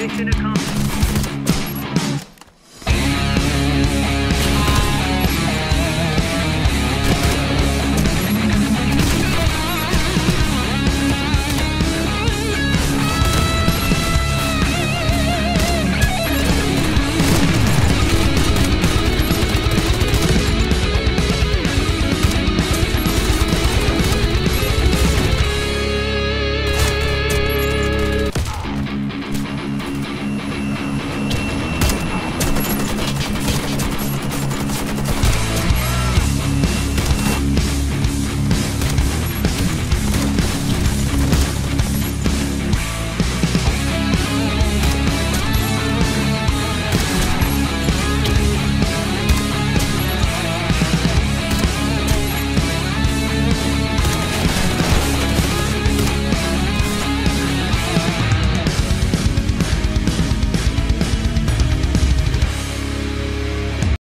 Mission accomplished.